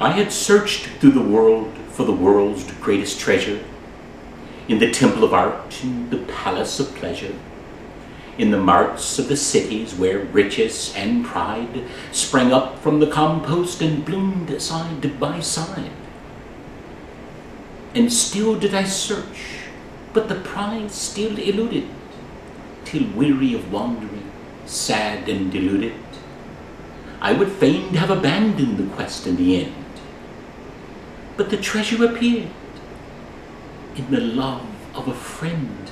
I had searched through the world for the world's greatest treasure, in the temple of art, in the palace of pleasure, in the marts of the cities where riches and pride sprang up from the compost and bloomed side by side. And still did I search, but the prize still eluded, till weary of wandering, sad and deluded, I would fain have abandoned the quest in the end. But the treasure appeared in the love of a friend